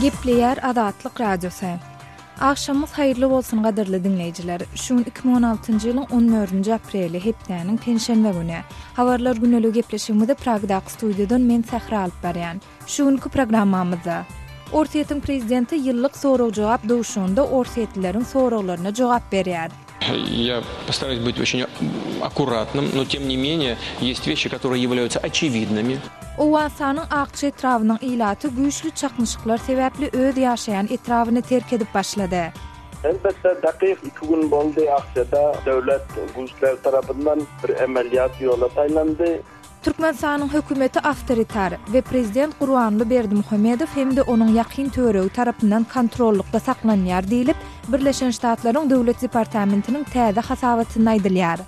Gepleýär Azatlyk Radiosy. Agşamyňyz haýyrly bolsun gadyrly diňleýjiler. Şu gün 2016-njy ýylyň 14-nji apreli, hepdäniň penşenbe güni. Habarlar güneli gepleşigimizi Pragdaky studiýadan men Sähra alyp barýan. Şu günki programmamyzda, Orsýetiň prezidenti ýyllyk sorag-jogap duşuşygynda orsýetlileriň soraglaryna jogap berýär. Ýa postaroýuсь byt oçün akkuratnym, no tem ne meniýe ýest weşi katorýe ýewlýaýuca oçiwidnimi. Owganystanyň Akçy etrabynyň ilaty güýçli çaknyşyklar sebäpli öz ýaşaýan etrabyny terk edip başlady. Elbetde, dakyk iki gün boldy Akçyda döwlet güýçleri tarapyndan bir emelýat ýola saýlandy. Türkmenistanyň hökümeti awtoritar we prezident Gurbanguly Berdimuhamedow hem-de onuň ýakyn töweregi tarapyndan kontrollykda saklanýar diýlip, Birleşen Ştatlaryň Döwlet departamentiniň täze hasabatynda aýdylýar.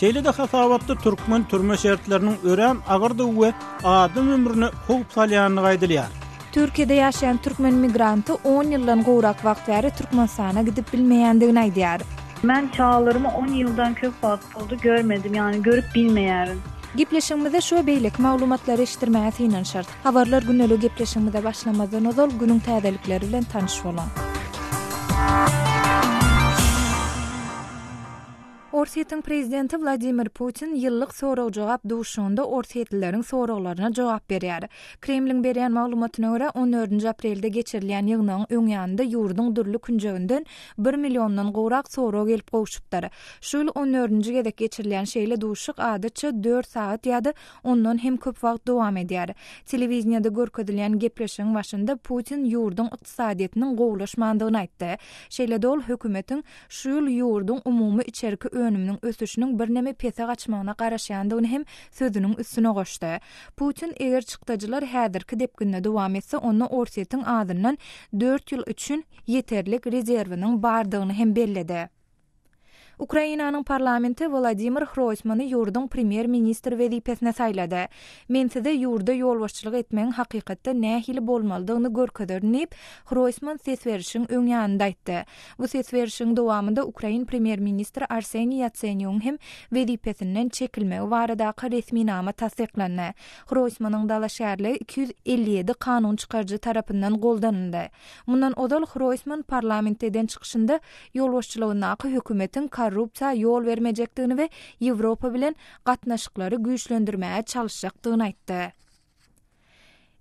Şeýle-de hasabatda türkmen türme şertleriniň örän agyrdygy we adam ömrüne howp salýandygy aýdylýar. Türkiýede ýaşaýan türkmen migranty on ýyldan gowrak wagt bäri Türkmenistana gidip bilmeýändigini aýdýar. Men çagalarymy on ýyldan köp wagt boldy görmedim, ýagny görüp bilmeýärin. Gepleşigimizde şu we beýleki maglumatlary eşitdirmäge synanyşarys. Habarlar güneligi gepleşigimize başlamazdan ozal günüň täzelikleri bilen tanyş boluň. Orsýetiň prezidenti Wladimir Putin ýyllyk sorag-jogap duşuşygynda orsýetlileriň soraglaryna jogap berýär. Kremliň berýän maglumatyna görä, on dördünji aprelde geçirilýän ýygnagyň öň ýanynda ýurduň dürli künjeginden bir milliondan gowrak sorag gelip gowşupdyr. Şu ýyl on dördünji gezek geçirilýän şeýle duşuşyk adatça dört sagat ýa-da ondan hem köp wagt dowam edýär. Telewideniýede görkezilýän gepleşigiň başynda Putin ýurduň ykdysadyýetiniň gowulaşmandygyny aýtdy. Şeýle-de ol hökümetiň şu ýyl ýurduň umumy içerki önüminiň ösüşiniň birneme pese gaçmagyna garaşýandygyny hem sözüniň üstüne goşdy. Putin eger çykdajylar häzirki depginde dowam etse, onda Orsýetiň azyndan dört ýyl üçin ýeterlik rezerwiniň bardygyny hem belledi. Ukrainanyň parlamenti Wolodymyr Hroýsmany ýurduň premýer-ministri wezipesine saýlady. Men size ýurda ýolbaşçylyk etmegiň hakykatda nähili bolmalydygyny görkezerin diýip, Hroýsman ses berişigiň öň ýanynda aýtdy. Bu ses berişigiň dowamynda ukrain premýer-ministri Arseniý Ýatsenýugyň hem wezipesinden çekilmegi baradaky resminama tassyklandy. Hroýsmanyň dalaşgärligi iki ýüz elli ýedi kanun çykaryjy tarapyndan goldanyldy. Mundan ozal Hroýsman parlament eden çykyşynda ýolbaşçylygyndaky hökümetiň korrupsiýa ýol bermejekdigini we Ýewropa bilen gatnaşyklary güýçlendirmäge çalyşjakdygyny aýtdy.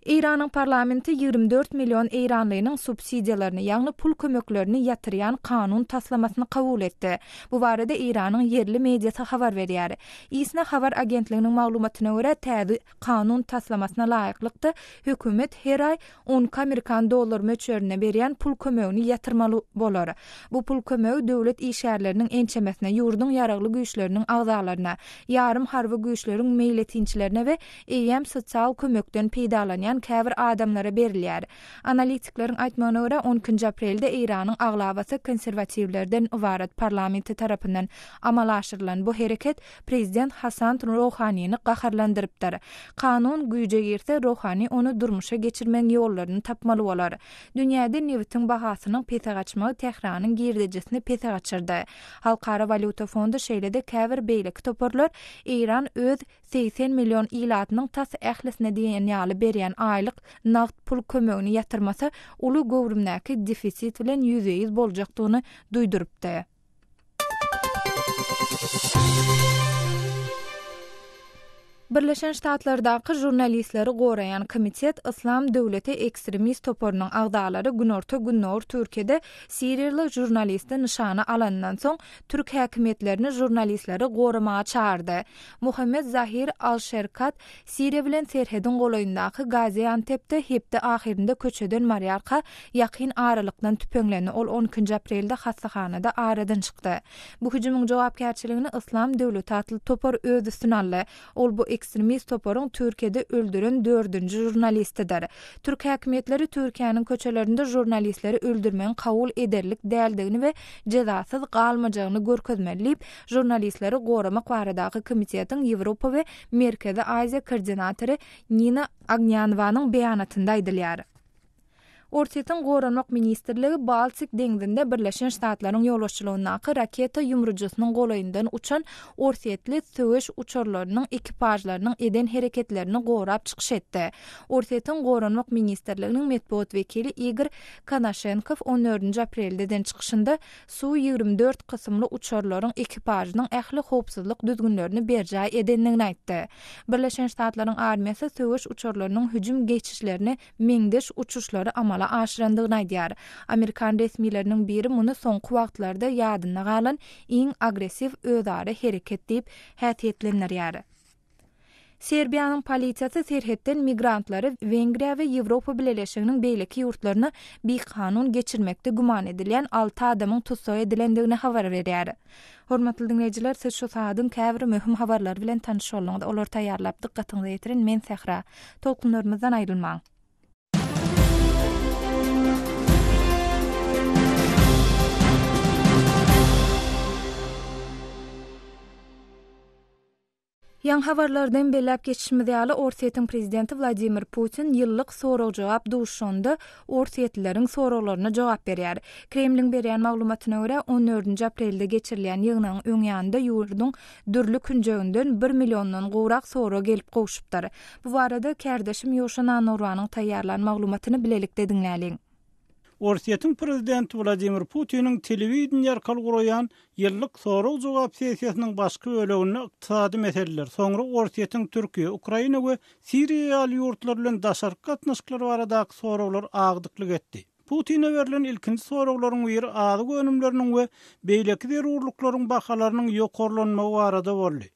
Eýranyň parlamenti ýigrimi dört million eýranlynyň subsidiýalaryny, ýagny pul kömeklerini ýatyrýan kanun taslamasyny kabul etdi. Bu barada Eýranyň ýerli mediasy habar berýär. ISNA habar agentliginiň maglumatyna görä, täze. kanun taslamasyna laýyklykda, hökümet her aý on iki amerikan dollary möçberinde berýän pul kömegini ýatyrmaly bolar. Bu pul kömegi döwlet işgärleriniň ençemesine, ýurduň Ýaragly Güýçleriniň agzalaryna, ýarym harby güýçleriň meýletinçilerine we eýýäm sosial kömekden peýdalanýan käbir adamlara berilýär. Analitikleriň aýtmagyna görä, on ikinji aprelde Eýranyň aglabasy konserwatiwlerden ybarat parlamenti tarapyndan amala aşyrylan bu hereket Prezident Hasan Rohanini gaharlandyrypdyr. Kanun güýje girse, Rohani ony durmuşa geçirmegiň ýollaryny tapmaly bolar. Dünýäde nebitiň bahasynyň pese gaçmagy Tähranyň girdejisini pese gaçyrdy. Halkara walýuta fondy şeýle-de käbir beýleki toparlar Eýran öz segsen million ilatynyň tas ählisine diýen ýaly berýän aýlyk nagt pul kömegini ýatyrmasa, uly göwrümdäki defisit bilen ýüzbe-ýüz boljakdygyny duýdurypdy. Birleşen Ştatlardaky žurnalistleri goraýan komitet Yslam döwleti ekstremist toparynyň agzalary günorta-gündogar Türkiýede siriýaly žurnalisti nyşana alanyndan soň türk häkimiýetlerini žurnalistleri goramaga çagyrdy. Muhammed Zahir al-Şerkat Siriýa bilen serhediň golaýyndaky Gaziantepde hepde ahyrynda köçeden Marýarka ýakyn aralykdan tüpeňlendi, ol on ikinji aprelde hassahanada aradan çykdy. Bu hüjümiň jogapkärçiligini Yslam döwleti atly topar öz üstüne aldy. Ol bu ekstremist toparyň Türkiýede öldüren dördünji žurnalistidir. Türk häkimiýetleri Türkiýäniň köçelerinde žurnalistleri öldürmegiň kabul ederlik däldigini we jezasyz galmajagyny görkezmeli diýip, žurnalistleri goramak baradaky komitetiň Ýewropa we Merkezi Aziýa koordinatory Nina Agnýanowanyň beýanatynda aýdylýar. Orsýetiň Goranmak ministrligi Baltik deňzinde Birleşen Ştatlaryň ýolbaşçylygyndaky raketa ýumrujysynyň golaýyndan uçan orsýetli söweş uçarlarynyň ekipažlarynyň eden hereketlerini gorap çykyş etdi. Orsýetiň Goranmak ministrliginiň metbugat wekili Igor Konaşenkow on dördünji aprelde eden çykyşynda Su ýigrimi dört kysymly uçarlaryň ekipažynyň ähli howpsuzlyk düzgünlerini berjaý edendigini aýtdy. Birleşen Ştatlaryň armiýasy söweş uçarlarynyň hüjüm geçişlerini meňzeş uçuşlary amala aşyrandygyny aýdýar. Amerikan resmileriniň biri muny soňky wagtlarda ýadynda galan iň agressiw özara hereket diýip häsiýetlendirýär. Serbiýanyň polisiýasy serhetden migrantlary Wengriýa we Ýewropa Bileleşiginiň beýleki ýurtlaryna bikanun geçirmekde güman edilýän alty adamyň tussag edilendigini habar berýär. Hormatly diňleýjiler siz şu saadyň käbir möhüm habarlary bilen tanyş bolduňyz. Olary taýýarlap dykgatyňyza ýetiren men Sähra. Tolkunlarymyzdan aýrylmaň. Ýaňy habarlarda hem belläp geçişimiz ýaly, Orsýetiň prezidenti Wladimir Putin ýyllyk sorag-jogap duşuşygynda orsýetlileriň soraglaryna jogap berýär. Kremliň berýän maglumatyna görä, on dördünji aprelde geçirilýän ýygnagyň öň ýanynda ýurduň dürli künjeginden bir milliondan gowrak sorag gelip gowşupdyr. Bu barada kärdeşim Ýoşa Nanorwanyň taýýarlan maglumatyny bilelikde diňläliň. Orsýetiň prezidenti Wladimir Putiniň telewideniýe arkaly guraýan ýyllyk sorag-jogap sessiýasynyň başky böleginde ykdysady meseleler, soňra Orsýetiň Türkiýe, Ukraina we Siriýa ýaly ýurtlar bilen daşarky gatnaşyklary baradaky soraglar agdyklyk etdi. Putine berlen ilkinji soraglaryň biri azyk önümleriniň we beýleki zerurlyklaryň bahalarynyň ýokarlanmagy barada boldy.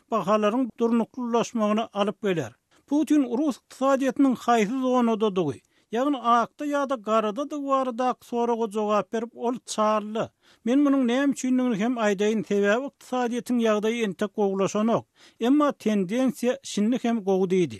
bahalaryň durnuklylaşmagyna alyp geler. Putin rus ykdysadyýetiniň haýsy zonadadygy, ýagny akda ýa-da garadadygy baradaky soraga jogap berip, ol çally, Men munuň näme üçindigini hem aýdaýyn, sebäbi ykdysadyýetiň ýagdaýy entek gowulaşanok, emma tendensiýa şindi hem gowy diýdi.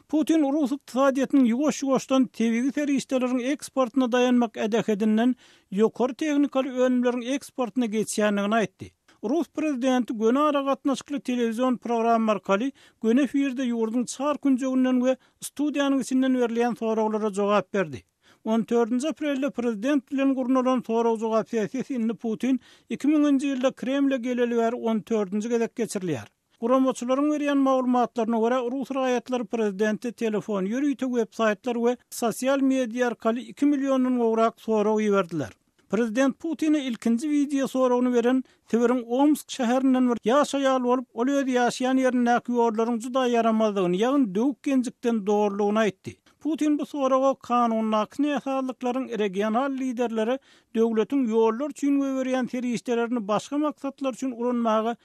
Putin rus ykdysadyýetiniň ýuwaş-ýuwaşdan tebigy serişdeleriň eksportyna daýanmak ädehedinden ýokary tehnikaly önümleriň eksportyna geçýändigini aýtdy. Rus prezidenti göni aragatnaşykly telewizion programma arkaly göni efirde ýurduň çar künjeginden we studiýanyň içinden berilýän soraglara jogap berdi. On dördünji aprelde prezident bilen gurnalan sorag-jogap sessiýasy indi Putin iki müňünji ýylda Kremle geleli bäri on dördünji gezek geçirilýär. Guramaçylaryň berýän maglumatlaryna görä, rus raýatlary prezidente telefon, ýörite websaýtlar we sosial media arkaly iki milliondan gowrak sorag iberdiler. Prezident Putine ilkinji wideo soragyny beren Sibiriň Omsk şäherinden bir ýaş aýal bolup, ol öz ýaşaýan ýerindäki ýollaryň juda ýaramazdygyny, ýagny döwük genjikden doludygyny aýtdy. Putin bu soraga kanundaky näsazlyklaryň regional liderlere döwletiň ýollar üçin goýberýän serişdelerini başga maksatlar üçin ulanmaga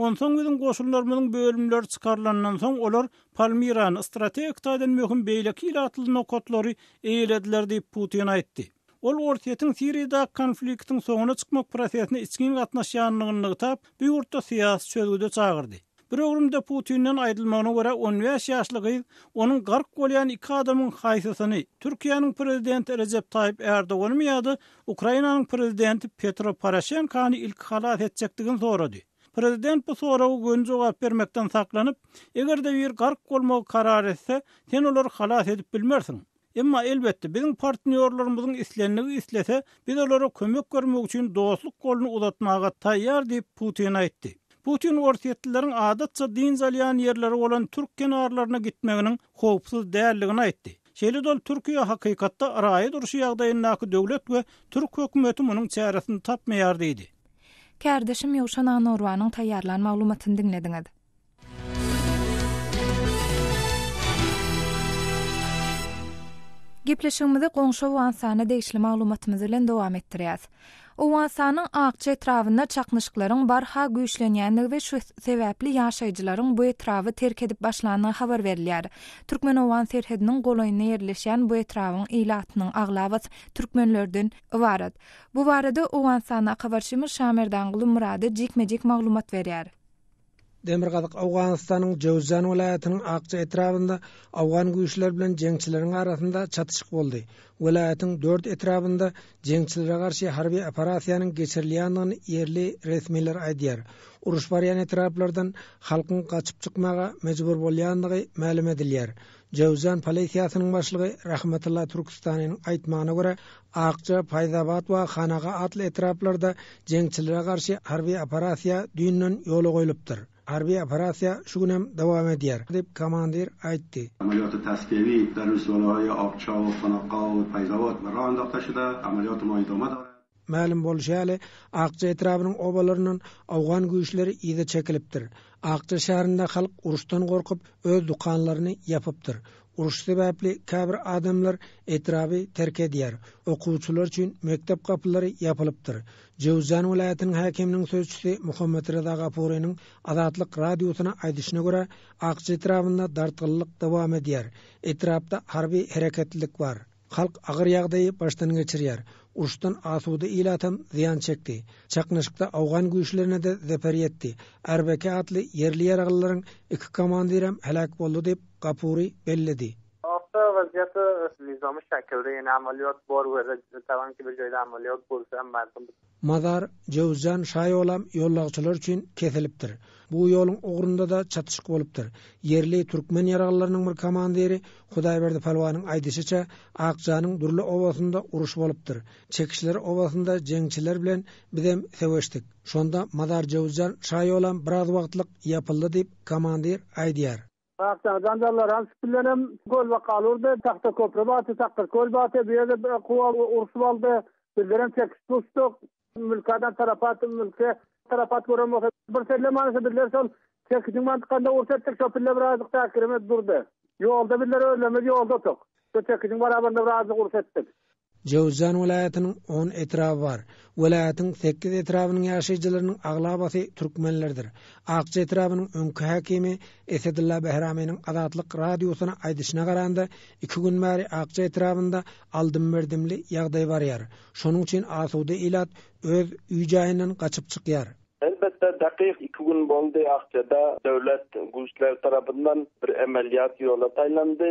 Onsoň biziň goşunlarymyzyň bölümleri çykarylandan soň, olar Palmirany, strategik taýdan möhüm beýleki ilatly nokatlary eýelediler diýip, Putin aýtdy. Ol Orsýetiň Siriýadaky konfliktiň soňuna çykmak prosesine içgin gatnaşýandygyny nygtap, bu ýurtda syýasy çözgüde çagyrdy. Bir öwrümde Putinden aýdylmagyna görä, on bäş ýaşly gyz onuň gark bolýan iki adamyň haýsysyny, Türkiýäniň prezidenti Rejep Taýyp Ärdoganymy ýa-da Ukrainanyň prezidenti Petro Poroşenkany ilki halas etjekdigini sorady. Prezident bu soraga göni jogap bermekden saklanyp, Eger-de biri gark bolmagy karar etse, sen olary halas edip bilmersiň. Emma, elbetde, biziň partnýorlarymyzyň islenligi islese, biz olara kömek bermek üçin dostluk goluny uzatmaga taýýar diýip, Putin aýtdy. Putin orsýetlileriň adatça dynç alýan ýerleri bolan türk kenarlaryna gitmeginiň howpsuz däldigini aýtdy. Şeýle-de ol Türkiýe hakykatda yraýy durşy ýagdaýyndaky döwlet we türk hökümeti munuň çäresini tapmaýar diýdi. Kärdeşim Ýowşan Anorwanyň taýýarlan maglumatyny diňlediňiz. Gepleşigimizi goňşy Owganystana degişli maglumatymyz bilen dowam etdirýäs. Owganystanyň Akja etrabynda çaknyşyklaryň barha güýçlenýändigi we şu sebäpli ýaşaýjylaryň bu etraby terk edip başlandygy habar berilýär. Türkmen-owgan serhediniň golaýynda ýerleşýän bu etrabyň ilatynyň aglabasy türkmenlerden ybarat. Bu barada Owganystanda Akabarşymyz Şamerdanguly Murady jikme-jik maglumat berýär. Demirgazyk Owganystanyň Jowzjan welaýatynyň Akja etrabynda owgan güýçleri bilen jeňçileriň arasynda çatyşyk boldy. Welaýatyň dört etrabynda jeňçilere garşy harby operasiýanyň geçirilýändigini ýerli resmiler aýdýar. Uruş barýan etraplardan halkyň gaçyp çykmaga mejbur bolýandygy mälim edilýär. Jowzjan polisiýasynyň başlygy Rahmatulla Turkstaniniň aýtmagyna görä, Akja, Paýzabat we Hanaga atly etraplarda jeňçilere garşy harby operasiýa düýnden ýola goýlupdyr. Harby operasiýa şu gün hem dowam edýär, diýip, komandir aýtdy. Samolýoty Taskewi, Berlüsoloýa, Akja, Ostanakga we Paýzabat bir anda taşydy. Samolýoty Moýdoma dogrady. Mälim bolşy ýaly, Akja etrabynyň obalaryndan owgan güýçleri yza çekilipdir. Akja şäherinde halk uruşdan gorkup, öz dükanlaryny ýapypdyr. Uruş sebäpli käbir adamlar etraby terk edýär. Okuwçylar üçin mekdep gapylary ýapylypdyr. Jöwzjan welaýatynyň häkiminiň sözçüsi Muhammetreza Gapurynyň Azatlyk Radiosyna aýdyşyna görä, Akja etrabynda dartgynlyk dowam edýär. Etrapda harby hereketlilik bar. Halk agyr ýagdaýy başdan geçirýär. Uruşdan asuda ilatam zyýan çekdi. Çaknyşykda awgan güýçlerine-de zeper ýetdi. Arbeke atly ýerli ýaraglylaryň iki komandirem heläk boldy diýip, Gapuri belledi. Orta waziyeti nizami şekilde, yani ameliyot bor, wezir, taban kibir joyda ameliyot bolsa, emma Mazar, Jöwüzjan şaýolam ýollagçylar üçin kesilipdir. Bu ýoluň ugrunda-da çatyşyk bolupdyr. Ýerli türkmen ýaraglylarynyň bir komandiri Hudaýberdi pälwanyň aýdyşyça, Akjanyň dürli obasynda uruş bolupdyr. Çekişler obasynda jeňçiler bilen bizem söweşdik. Şonda Mazar Jöwüzjan şaýolam biraz wagtlyk ýapyldy diýip komandir aýdýar. Akjaň janjallary hem şüt bilen hem göl bakaly urdy. Tahta köpri batdy, takyr köl batdy. Bu ýerde bir howa urşup aldy. Bizler hem çekişip duşduk. Mülki adam tarapat, mülki tarapat gören bolsa, bir selle manysy bizler şol çekijiň mantykanda uruş etdik. Şo pille birazajyk täsirimiz durdy. Ýolda bizler özlerimiz ýolda otug. Şo çekijiň barabarynda birazajyk uruş etdik. Jöwüzjan welaýatynyň on etraby bar. Welaýatyň sekiz etrabynyň ýaşaýjylarynyň aglabasy türkmenlerdir. Akja etrabynyň öňki häkimi Esedylla Behramynyň Azatlyk Radiosyna aýdyşyna garanda, iki gün bäri Akja etrabynda aldym-berdimli ýagdaý barýar. Şonuň üçin asuda ilat öz üý-jaýyndan gaçyp çykýar. Elbetde, takyk iki gün boldy, Akjada döwlet güýçleri tarapyndan bir emelýat ýola saýlandy.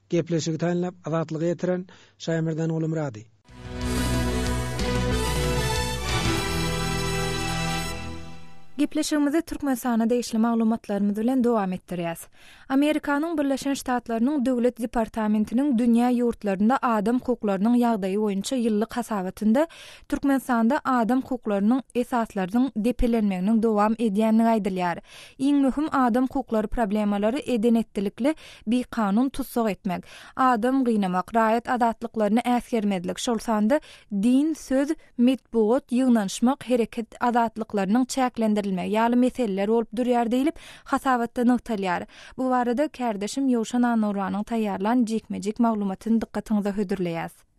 Gepleşigi taýynlap, Azatlyga ýetiren Şaýmerdan Gulumyrady. Gepleşigimizi Türkmenistana degişli maglumatlarymyz bilen dowam etdirýäs. Amerikanyň Birleşen Ştatlarynyň Döwlet departamentiniň dünýä ýurtlarynda adam hukuklarynyň ýagdaýy boýunça ýyllyk hasabatynda Türkmenistanda adam hukuklarynyň esaslarynyň depelenmeginiň dowam edýändigi aýdylýar. Iň möhüm adam hukuklary problemalary eden-etdilikli bikanun tussag etmek, adam gynamak, raýat azatlyklaryny äsgermezlik, şol sanda din, söz, metbugat, ýygnanyşmak, hereket azatlyklarynyň çäklendirilmegi ýaly meseleler bolup durýar diýlip, hasabatda nygtalýar. Bu barada kärdeşim Ýowşan Annuranyň taýýarlan jikme-jik maglumatyny dykgatyňyza hödürleýäs.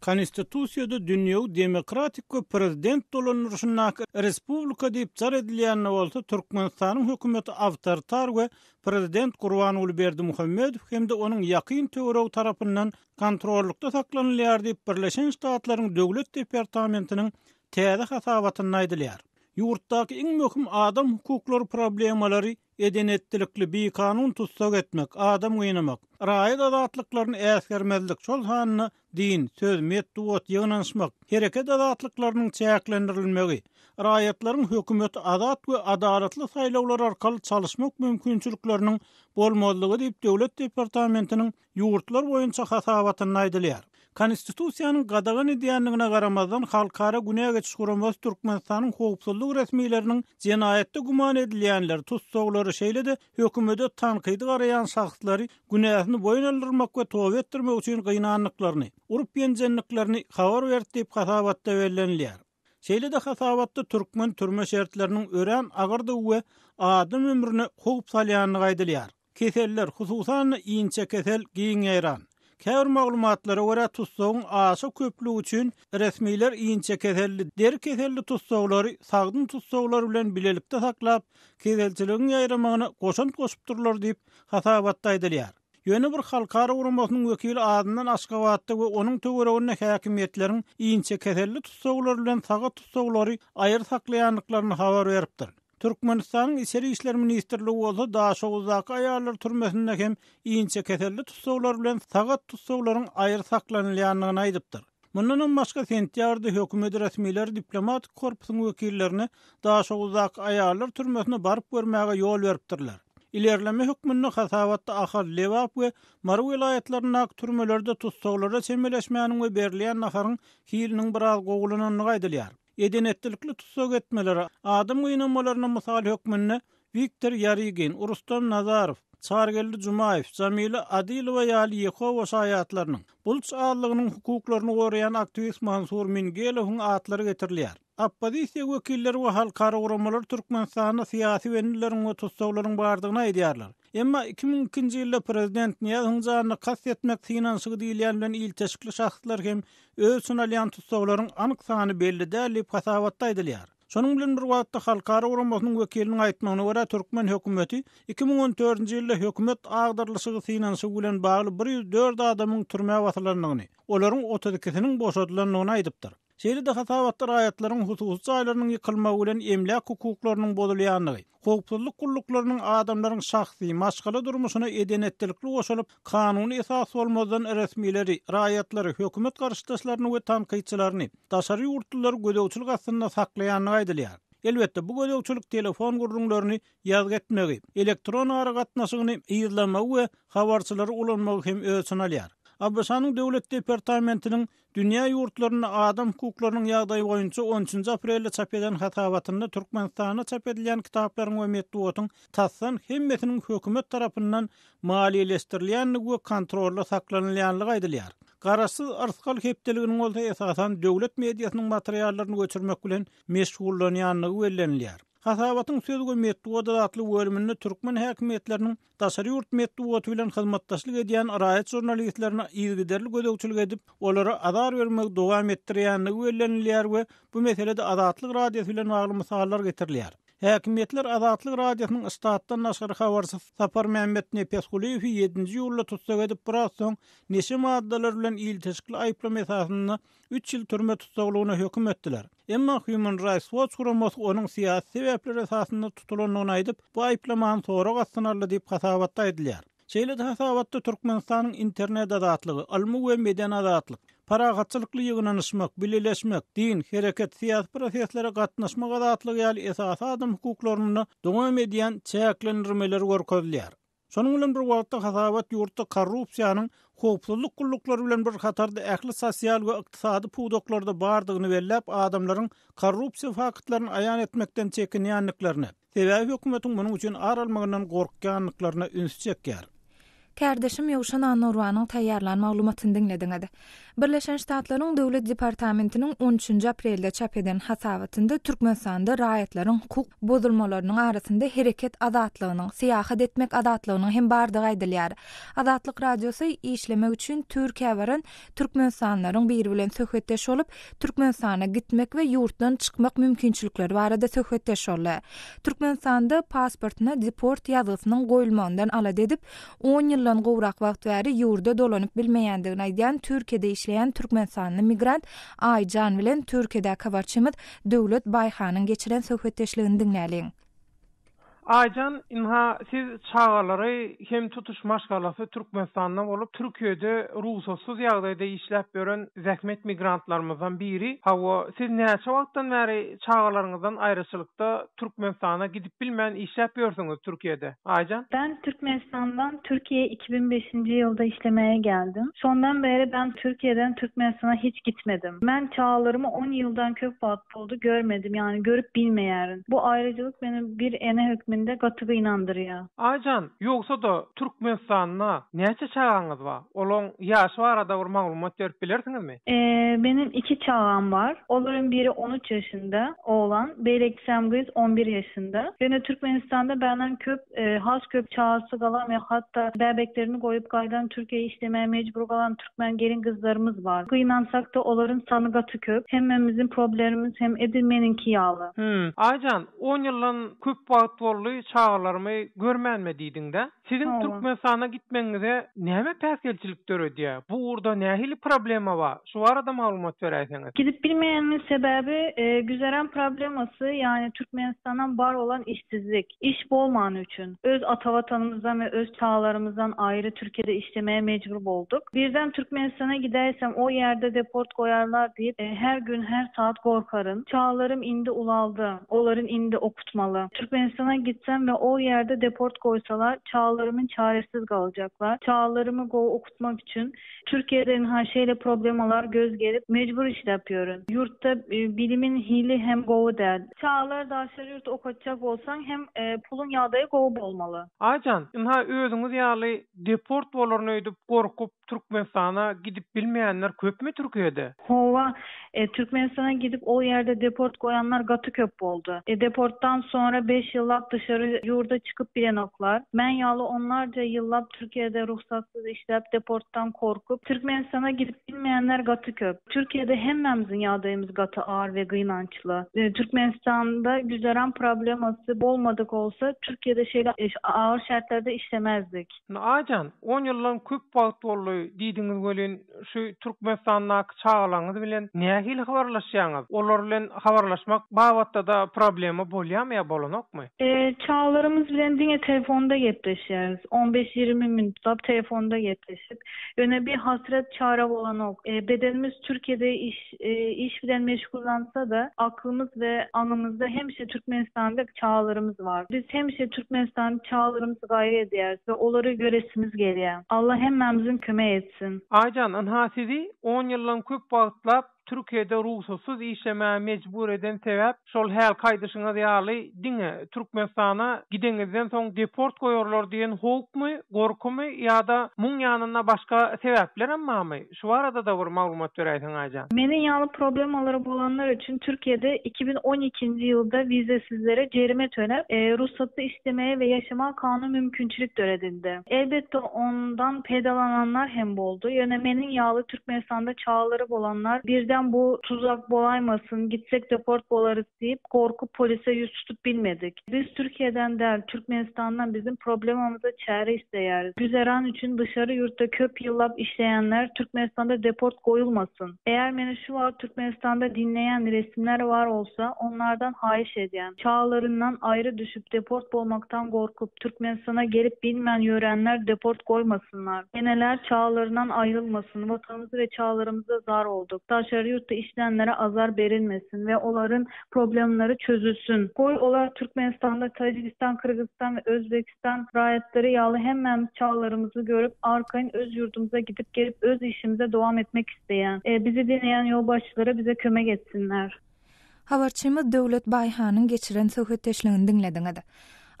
Konistitusiýada dünýewi demokratik we prezident dolandyryşyndaky respublika diýip jar edilýände bolsa Türkmenistanyň hökümeti awtoritar we prezident Gurbanguly Berdimuhamedow hem-de onuň ýakyn töweregi tarapyndan kontrollykda saklanylýar diýip Birleşen Ştatlaryň Döwlet departamentiniň täze hasabatynda aýdylýar. Ýurtdaky iň möhüm adam hukuklary problemalary Eden-etdilikli bikanun tussag etmek, adam gynamak, raýat azatlyklaryny äsgermezlik, şol sanda din, söz, metbugat, ýygnanyşmak, hereket azatlyklarynyň çäklendirilmegi, raýatlaryň hökümeti azat we adalatly saýlawlar arkaly çalyşmak mümkinçilikleriniň bolmazlygy diýip, Döwlet departamentiniň Ýurtlar boýunça hasabatynda aýdylýar. Konstitusiýanyň gadagan edýändigine garamazdan, Halkara günä geçiş guramasy Türkmenistanyň howpsuzlyk resmileriniň jenaýatda güman edilýänleri, tussaglary, şeýle-de hökümede tankydy garaýan şahslary günäsini boýun aldyrmak we toba etdirmek üçin gynandyklaryny, urup-ýenjendiklerini habar berdi diýip, hasabatda bellenilýär. Şeýle-de hasabatda türkmen türme şertleriniň örän agyrdygy we adam ömrüne howp salýandygy aýdylýar. Keseller, hususan-da, inçekesel giň ýaýran. Käbir maglumatlara görä, tussagyň aşa köplügi üçin resmiler inçekeselli, deri keselli tussaglary sagdyn tussaglar bilen bilelikde saklap, keselçiligiň ýaýramagyna goşant goşupdyrlar diýip, hasabatda aýdylýar. Ýöne bir halkara guramasynyň wekili azyndan Aşgabatda we onuň töwereginde häkimiýetleriň inçekeselli tussaglar bilen saga tussaglary aýry saklaýandyklaryny habar beripdir. Türkmenistanyň Içeri işler ministrligi bolsa Daşoguzdaky aýallar türmesinde hem inçekeselli tussaglar bilen saga tussaglaryň aýry saklanylýandygyny aýdypdyr. Mundanam başga, sentýabrda hökümet resmileri diplomatik korpusyň wekillerini Daşoguzdaky aýallar türmesine baryp görmäge ýol beripdirler. Ilerleme hökmünde hasabatda Ahal, Lebap we Mary welaýatlaryndaky türmelerde tussaglara çemeleşmäniň we berilýän naharyň hiliniň biraz gowulanandygy aýdylýar. Edenetdilikli tussag etmeler, adam gynamalaryna mysal hökmünde Wiktor Ýarygin, Rustam Nazarow, Çarygeldi Jumaýew, Jamila Adylowa ýaly Ýehowa şaýatlarynyň, Bulç azlygynyň hukuklaryny goraýan aktiwist Mansur Mingelowyň atlary getirilýär. Oppozisiýa wekilleri we halkara guramalar Türkmenistanda syýasy bendileriň we tussaglaryň bardygyny aýdýarlar. Emma iki müň ikinji ýylda prezident Nyýaznyň janyna kast etmek synanyşygy diýilýän bilen ilteşikli şahslar hem öz üçin alýan tussaglaryň anyk sany belli däl diýip hasabatda aýdylýar. Şonuň bilen bir wagtda, halkara guramasynyň wekiliniň aýtmagyna görä, türkmen hökümeti iki müň on dördünji ýylda hökümet agdarylyşygy synanyşygy bilen bagly bir ýüz dört adamyň türmä basylandygyny, olaryň otuz ikisiniň boşadylandygyny aýdypdyr. Şeýle-de hasabatda raýatlaryň hususy jaýlarynyň ýykylmagy bilen emläk hukuklarynyň bozulýandygy, howpsuzlyk gulluklarynyň adamlaryň şahsy, maşgala durmuşyna eden-etdilikli goşulyp, kanuny esasy bolmazdan resmileri, raýatlary, hökümet garşydaşlaryny we tankytçylaryny, daşary ýurtlulary gözegçilik astynda saklaýandygy aýdylýar. Elbetde, bu gözegçilik telefon gürrüňlerini ýazgy etmegi, elektron aragatnaşygyny yzlamagy we habarçylary ulanmagy hem öz içine alýar. ABŞ-nyň Döwlet departamentiniň Dünýä ýurtlarynda adam hukuklarynyň ýagdaýy boýunça on üçünji aprelde çap eden hasabatynda Türkmenistanda çap edilýän kitaplaryň we metbugatyň tasdan hemmesiniň hökümet tarapyndan maliýeleşdirilýändigi we kontrolda saklanylýanlygy aýdylýar. Garaşsyz Arsgal hepdeliginiň bolsa esasan döwlet mediasynyň materiallaryny göçürmek bilen meşgullanýanlygy bellenilýär. Hasabatyň söz we metbugat adatly bölüminde türkmen häkimiýetleriniň Daşary ýurt metbugaty bilen hyzmatdaşlyk edýän raýat žurnalistlerine yzygiderli gözegçilik edip, olara azar bermegi dowam etdirýändigi bellenilýär we bu meselede Azatlyk Radiosy bilen bagly mysallar getirilýär. Häkimiýetler Azatlyk Radiosynyň ştatdan daşary habarçysy Saparmämmet Nepesgulyýewi ýedinji iýulda tussag edip, biraz soň neşe maddalary bilen ilteşikli aýyplama esasynda üç ýyl türme tussaglygyna höküm etdiler. Emma Human Rights Watch guramasy onuň syýasy sebäpler esasynda tutulandygyny aýdyp, bu aýyplamany sorag astyna aldy diýip hasabatda aýdylýar. Şeýle-de hasabatda Türkmenistanyň internet azatlygy, ylmy we medeni azatlyk, parahatçylykly ýygnanyşmak, bileleşmek, din, hereket, syýasy proseslere gatnaşmak azatlygy ýaly esasy adam hukuklarynda dowam edýän çäklendirmeler görkezilýär. Şonuň bilen bir wagtda hasabat ýurtda korrupsiýanyň howpsuzlyk gulluklary bilen bir hatarda ähli sosial we ykdysady pudaklarda bardygyny belläp, adamlaryň korrupsiýa faktlaryny aýan etmekden çekinýändiklerine, sebäbi hökümetiň munuň üçin ar almagyndan gorkýandyklaryna ünsi çekýär. Kärdeşim Ýowşan Annorwanyň taýýarlan maglumatyny diňlediňiz. Birleşen Ştatlaryň Döwlet departamentiniň on üçünji aprelde çap eden hasabatynda Türkmenistanda raýatlaryň hukuk bozulmalarynyň arasynda hereket azatlygynyň, syýahat etmek azatlygynyň hem bardygy aýdylýar. Azatlyk Radiosy işlemek üçin Türkiýä baran türkmenistanlylaryň biri bilen söhbetdeş bolup, Türkmenistana gitmek we ýurtdan çykmak mümkinçilikleri barada söhbetdeş boldy. Türkmenistanda pasportyna deport ýazgysynyň goýulmagyndan alada edip, On ýyldan gowrak wagt bäri ýurda dolanyp bilmeýändigini aýdýan Türkiýede işleýän türkmenistanly migrant Aýjan bilen Türkiýedäki habarçymyz Döwlet Baýhanyň geçiren söhbetdeşligini diňläliň. Aýjan, ynha, siz çagalary hem tutuş maşgalasy Türkmenistanda bolup, Türkiýede rugsatsyz ýagdaýda işläp ýören zähmet migrantlarymyzdan biri. Hawa, siz näçe wagtdan bäri çagalaryňyzdan aýraçylykda Türkmenistana gidip bilmän işläp ýörsüňiz Türkiýede Aýjan? Ben Türkmenistandan Türkiýe iki bin beşinji ýylda işlemäge geldim. Şondan beri ben Türkiýeden Türkmenistana hiç gitmedim. Men çagalarymy on ýyldan köp wagt boldy görmedim ýani görüp bilmeýärin. Bu aýryjylyk meni bir ene hökmünde gaty gynandyrýa. Aýjan, ýogsa-da Türkmenistanda näçe çagaňyz ba? Olaň ýaşy barada bir maglumat berip bilersiňizmi? Meniň iki çagam bar. Olaryň biri on üç ýaşynda, oglan, beýlekisem gyz on bir ýaşynda. Ýöne Türkmenistanda bänem köp, has köp çagasy galan we hatda bäbeklerini goýup gaýdan Türkiýä işlemäge mejbur galan türkmen gelin-gyzlarymyz bar. Gynansakda olaryň sany gaty köp. Hemmämiziň problemimiz hem edil meniňki ýaly. Hüm, Aýjan, on ýyldan köp wagt boldy çagalarymy görmänme diýdiňdä? Siziň Türkmenistana gitmegiňize näme päsgelçilik döredýär? Bu ugurda nähili problema bar? Şu barada maglumat beräýseňiz. Gidip bilmeýänimiz sebäbi güzeran problemasy, ýagny Türkmenistandan bar bolan işsizlik. Iş bolmany üçin. Öz ata watanymyzdan we öz çagalarymyzdan aýry Türkiýede işlemäge mejbur bolduk. Birden Türkmenistana gidäýsem o ýerde deport goýarlar diýip her gün her saat gorkaryn. Çagalarym indi ulaldy. Olaryn indi tutmaly. Türkmenistana gitsem we ol ýerde deport goýsalar, çagalarymyn çaresiz galjaklar. Çagalarymy gowy okutmak üçin Türkiýede ynha şeýle problemalar göz gelip, mejbur işläp ýörün. Ýurtda bilimin hili hem gowy däl. Çagalar daşary ýurt okatjak bolsaň hem puluň ýagdaýy gowy bolmaly. Aýjan, ynha özüňiz ýaly deport bolaryn öýdüp gorkup, Türkmenistana gidip bilmeýänler köpmi Türkiýede? Howa, e, Türkmenistana gidip o yerde deport koyanlar gatı köp oldu. E, deportdan sonra 5 dış dışarı yurda çıkıp bilen oklar. Menyalı onlarca yıllar Türkiye'de ruhsatsız işlep deporttan korkup Türkmenistan'a gidip bilmeyenler gatı köp. Türkiye'de hemmem yağdayımız gatı ağır ve gıynançlı. E, ee, Türkmenistan'da güzeren probleması bolmadık olsa Türkiye'de şeyler e, ağır şartlarda işlemezdik. Naýa jan, on ýyldan köp wagt boldy diýdiňiz welin, şu Türkmenistandaky çagalaryňyz bilen nähili habarlaşýaňyz? Olar bilen habarlaşmak babatda-da problema bolýamy ýa bolanokmy? Çagalarymyz bilen diňe telefonda gepleşýäris. On beş-ýigrimi minutlap telefonda gepleşdik. Ýöne bir hasrat çara bolanok. Bedenimiz Türkiýede iş. Iş bilen meşgullansa-da, aklymyz we aňymyzda hemişe türkmenistanly çagalarymyz bar. Biz hemişe türkmenistanly çagalarymyzy gaýgy edýäris we olary göresimiz gelýär. Alla hemmämiziň kömek etsin. Aýjan, ynha sizi on ýyldan köp wagtlap Türkiýede rugsatsyz işlemäge mejbur eden sebäp Şol hälki aýdyşyňyz ýaly, diňe Türkmenistana gideňizden soň deport goýarlar diýen howpmy, gorkymy ýa-da muň ýanynda başga sebäplerem barmy? Şu barada-da bir maglumat beräýseň Aýjan. Meniň ýaly problemalary bolanlar üçin Türkiýede iki müň on ikinji ýylda wizasizlere jerime töläp, rugsatly işlemäge we ýaşamaga kanuny mümkinçilik döredildi. Elbetde ondan peýdalananlar hem boldy, ýöne meniň ýaly Türkmenistan'da çağları bolanlar birden gerçekten bu tuzak bolaymasın, gitsek deport bolarız deyip korkup polise yüz tutup bilmedik. Biz Türkiye'den değil, Türkmenistan'dan bizim problemimize çare isteyeriz. Güzeran için dışarı yurtta köp yıllap işleyenler Türkmenistan'da deport koyulmasın. Eğer beni şu var Türkmenistan'da dinleyen resimler var olsa onlardan haiş eden, çağlarından ayrı düşüp deport olmaktan korkup Türkmenistan'a gelip bilmeyen yörenler deport koymasınlar. Geneler çağlarından ayrılmasın. Vatanımızı ve çağlarımıza zar olduk. Dışarı yurtta işleyenlere azar verilmesin ve onların problemleri çözülsün. Gol olarak Türkmenistan'da Tacikistan, Kırgızistan ve Özbekistan rayetleri yağlı hemen çağlarımızı görüp arkayın öz yurdumuza gidip gelip öz işimize devam etmek isteyen, e, bizi dinleyen yolbaşçılara bize kömek etsinler. Habarçymyz Döwlet Baýhanyň geçiren söhbetdeşligini diňlediňiz.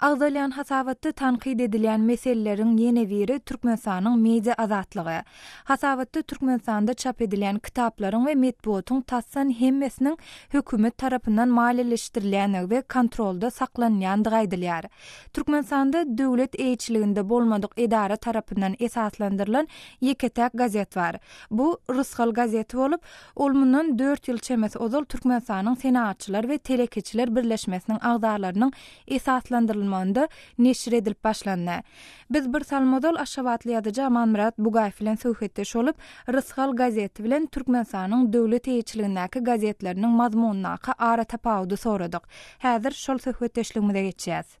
Agzalýan hasabatda tankyt edilýän meseleleriň ýene biri Türkmenistanyň media azatlygy. Hasabatda Türkmenistanda çap edilýän kitaplaryň we metbugatyň tasdan hemmesiniň hökümet tarapyndan maliýeleşdirilýändigi we kontrolda saklanylýandygy aýdylýar. Türkmenistanda döwlet eýeçiliginde bolmadyk edara tarapyndan esaslandyrylan ýeke-täk gazet bar. Bu Rysgal gazeti bolup, Ol mundan dört ýyl çemesi ozal Türkmenistanyň Senagatçylar we telekeçiler birleşmesiniň agzalarynyň esaslandyrylmagynda neşir edilip başlandy. Biz bir salym ozal aşgabatly ýazyjy Amanmyrat Bugaýew bilen söhbetdeş bolup, Rysgal gazeti bilen Türkmenistanyň döwlet eýeçiligindäki gazetleriniň mazmunyndaky aratapawudy soradyk. Häzir şol söhbetdeşligimize geçýäs.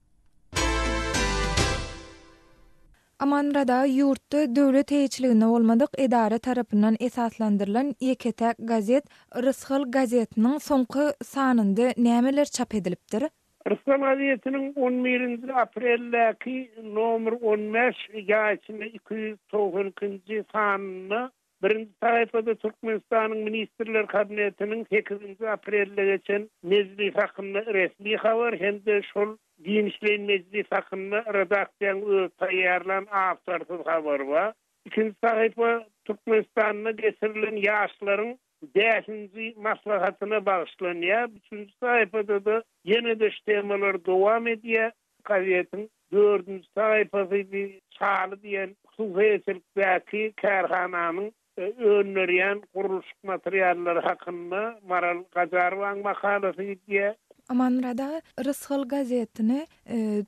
Amanrada ýurtda döwlet eýeçiliginde bolmadyk edara tarapyndan esaslandyrylan ýeke-täk gazet Rysgal gazetiniň soňky sanynda nämeler çap edilipdir? Rysgal gazetiniň on birinji apreldäki, nomer on bäş, ýaýçyny iki ýüz togsan ikinji sanynda Birinji sahypada Türkmenistanyň Ministrler Kabinetiniň sekizinji aprelde geçen mejlisi hakynda resmi habar hem-de şol giňişleýin mejlis hakynda redaksiýaň özi taýýarlan awtorsyz habar bar. Ikinji sahypa Türkmenistanda geçirilen ýaşlaryň bäşinji maslahatyna bagyşlanýar. Üçünji sahypada-da ýene-de ş temalar dowam edýär. Gazetiň dördünji sahypasyny Çaly diýen suwy eçilikdäki kärhananyň öndürýän gurluşyk materiallary hakynda Maral Gajarowaň makalasy gidýär. Amanmyrada Rysgal gazetini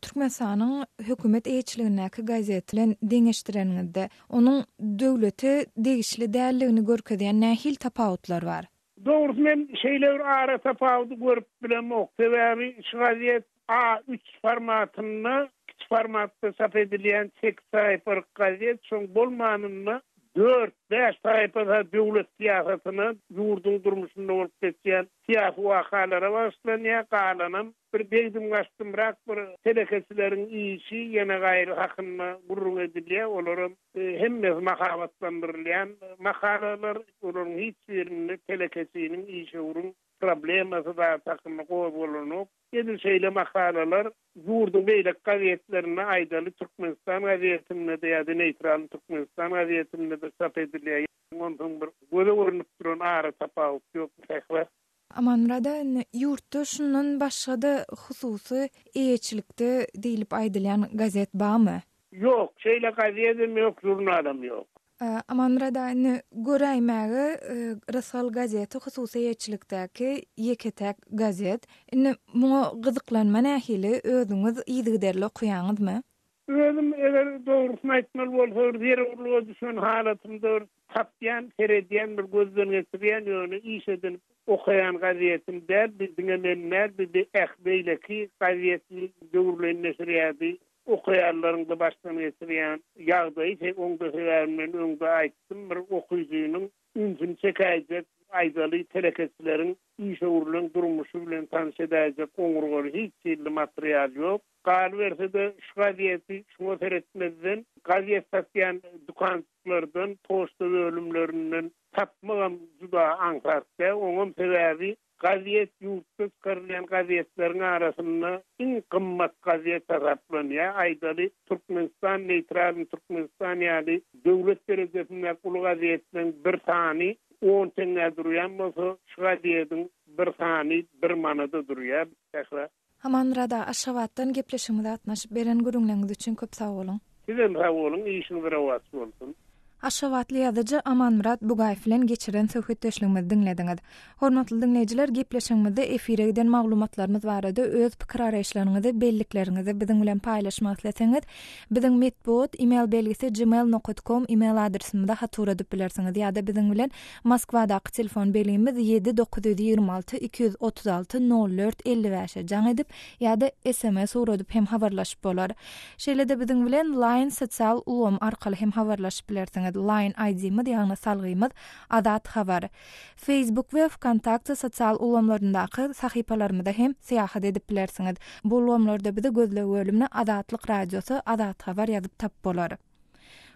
Türkmenistanyň hökümet eýeçiligindäki gazet bilen deňeşdireniňizde, onuň döwlete degişli däldigini görkezýän nähili tapawutlar bar? Dogrusy men şeýle bir ara tapawudy görüp bilemok. Sebäbi şu gazet A üç formatynda, kiçi formatda çap edilýän sekiz sahypalyk gazet, şoň bolmanynda dört, bäş sahypada döwlet syýasatyna, ýurduň durmuşynda bolup geçýän syýasy wakalara bagyşlanýar, galanam bir degdim-gaçdymrak bir telekeçileriň işi, ýene gaýry hakynda gürrüň edilýär, olaram hemmesi mahabatlandyrylýan makalalar, olaryň hiç birinde telekeçiniň, işewüriň problemasy, zady hakynda gozgalanok. Edil şeýle makalalar ýurduň beýleki gazetlerinde aýdaly Türkmenistan gazetinde-de ýa-da Neýtral Türkmenistan gazetinde-de çap edilýär. Ýa-da onsoň bir göze görnüp duran ara tapawut ýok, sähra. Amanmyrada indi ýurtda şundan başga-da hususy eýeçilikde diýlip aýdylýan gazet barmy? Ýok, şeýle gazetem ýok, žurnalam ýok. Amanmyrat-a, indi göräýmäge, Rysgal gazeti hususy eýeçilikdäki ýeke-täk gazet. Indi muňa gyzyklanma nähili, özüňiz yzygiderli okaýaňyzmy? Özüm, eger dogrusyny aýtmaly bolsa, bir zerurlyga düşen halatymda bir tapýan, seredýän, bir gözden geçirýän, ýöne iş edinip okaýan gazetim däl. Bu diňe meniň däl, bu äh beýleki gazet döwürleýin neşirýady. Okaýanlaryň da başdan geçirýän ýagdaýy şeý oňda sebäbini men öňde aýtdym bir okyjynyň ünsüni çekäýjek aýdaly telekeçileriň işewürleň durmuşy bilen tanyş edäýjek goňurgaly hiç hilli material ýok. Galyberse-de şu gazeti şuňa seretmezden gazet satýan dükançyklardan poçta bölümlerinden tapmagam juda aňsat dä oňam sebäbi Gazet ýurtda çykarylýan gazetleriň arasynda iň gymmat gazet hasaplanýar. Aýdaly, Türkmenistan, Neýtralnyý Türkmenistan ýaly döwlet derejesindäki uly gazetleriň bir sany on teňňä durýan bolsa, şu gazediň bir sany bir manada durýar. Sähra. Amanmyrada Aşgabatdan gepleşigimize gatnaşyp beren gürrüňleriňiz üçin köp sag boluň. Sizem sag boluň işiňiz rowaç bolsun. Aşgabatly ýazyjy Amanmyrat Bugaýew bilen geçiren söhbetdeşligimizi diňlediňiz. Hormatly diňleýjiler gepleşigimizde efire giden maglumatlarymyz barada öz pikir araýyşlaryňyzy bellikleriňizi biziň bilen paýlaşmak isleseňiz biziň metbuat email belgisi gmail nokat kom email adresimizde hat uradyp bilersiňiz ýada biziň bilen Moskwadaky telefon belgimiz ýedi dokuz ýüz ýigrimi alty iki ýüz otuz alty nol dört elli bäş-e jaň edip ýa-da sms ugradyp hem habarlaşyp bolar. Şeýle-de biziň bilen Line sosial ulgamy arkaly hem habarlaşyp bilersiňiz. Line ID-miz, ýagny salgymyz, Azat Habar. Facebook we Vkontakte sosial ulgamlaryndaky sahypalarymyza hem syýahat edip bilersiňiz. Bu ulgamlarda bizi gözleg bölümine Azatlyk Radiosy, Azat Habar ýazyp tapyp bolar.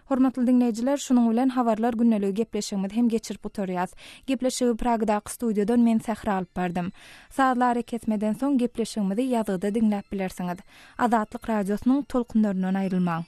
Hormatly diňleýjiler, şunuň bilen Habarlar gündeligi gepleşigimizi hem geçirip gutarýas. Gepleşigi Pragadaky studiýadan men Sähra alyp bardym. Sazly arakesmeden soň gepleşigimizi ýazgyda diňläp bilersiňiz. Azatlyk Radiosynyň tolkunlaryndan aýrylmaň.